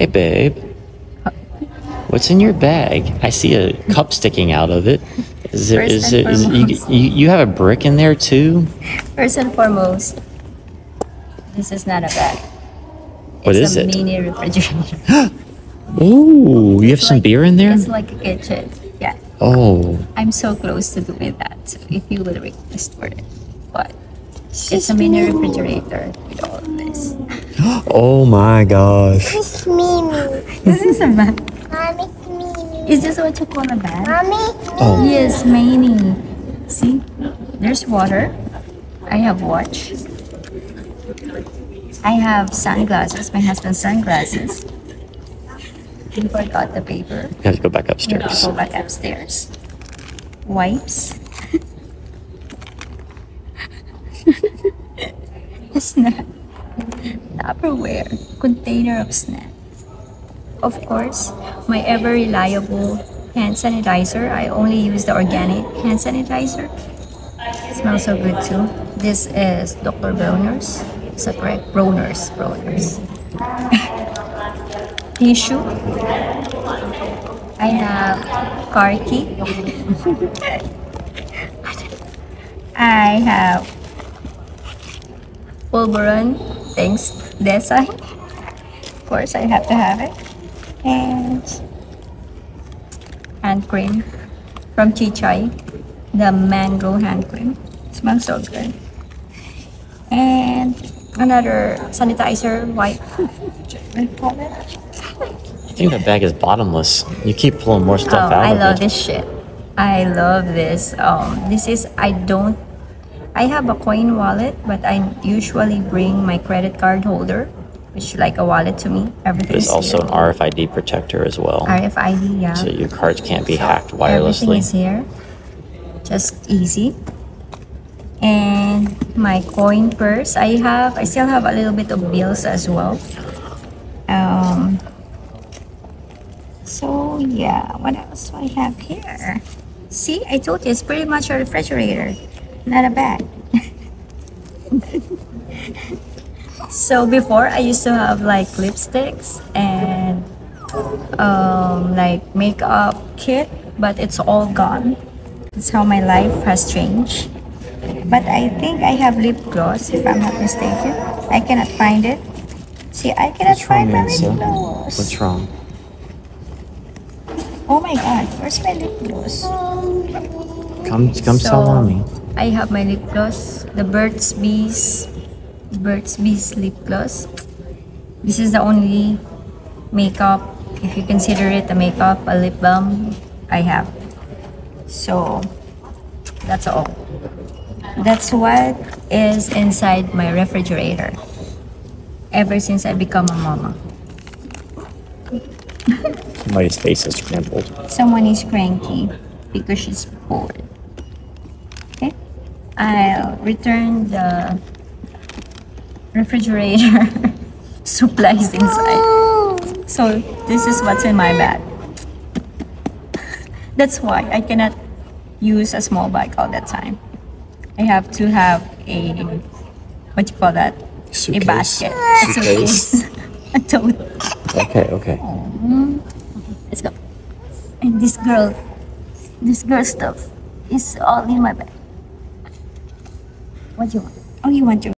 Hey, babe. What's in your bag? I see a cup sticking out of it. Is it? First Is and it? Is it you, you? You have a brick in there too? First and foremost, this is not a bag. What it's is a it? mini refrigerator. Ooh, you have It's some like- beer in there? It's like a kitchen. Yeah. Oh, I'm so close to doing that. So if you will request for it. But it's a mini refrigerator with all of this. Oh my gosh. It's Mimi. Is this a bag? Mommy, it's Mimi. Is this what you call a bag? Mommy, it's Oh, Yes, mini. See, there's water. I have watch. I have sunglasses. My husband's sunglasses. We forgot the paper. you have to go back We have upstairs. go back upstairs. Wipes. snack. Tupperware. Container of snack. Of course, my ever reliable hand sanitizer. I only use the organic hand sanitizer. It smells so good too. This is Dr. Bronner's. Is that correct? Bronner's. Bronner's. Tissue. I have car key. I have Polvoron. Thanks, Desai. Of course, I have to have it. And hand cream from Chichai. The mango hand cream. Smells so good. And another sanitizer wipe. What do you call it? I think that bag is bottomless. You keep pulling more stuff Oh, out I love it. this shit. I love this. Um, this is I don't. I have a coin wallet, but I usually bring my credit card holder, which is like a wallet to me. Everything's There's also here. an RFID protector as well, RFID, yeah. so your cards can't be hacked wirelessly. Everything is here. Just easy. And my coin purse, I have. I still have a little bit of bills as well. Um. So yeah, what else do I have here? See, I told you it's pretty much a refrigerator, not a bag. so before I used to have like lipsticks and um, like makeup kit, but it's all gone. That's how my life has changed. But I think I have lip gloss, if I'm not mistaken. I cannot find it. See, I cannot What's wrong, find my lip gloss. What's wrong? Oh my god, where's my lip gloss? Come, come tell So, mommy. I have my lip gloss, the Burt's Bees, Burt's Bees lip gloss. This is the only makeup, if you consider it a makeup, a lip balm, I have. So, that's all. That's what is inside my refrigerator. Ever since I become a mama. Somebody's face is scrambled. someone is cranky because she's bored. I'll return the refrigerator supplies inside. So this is what's in my bag. That's why I cannot use a small bag all the time. I have to have a what do you call that? Suitcase. A basket. A Suitcase. suitcase. a tote. Okay, okay. Let's go. And this girl, this girl stuff is all in my bag. What do you want? Oh, you want to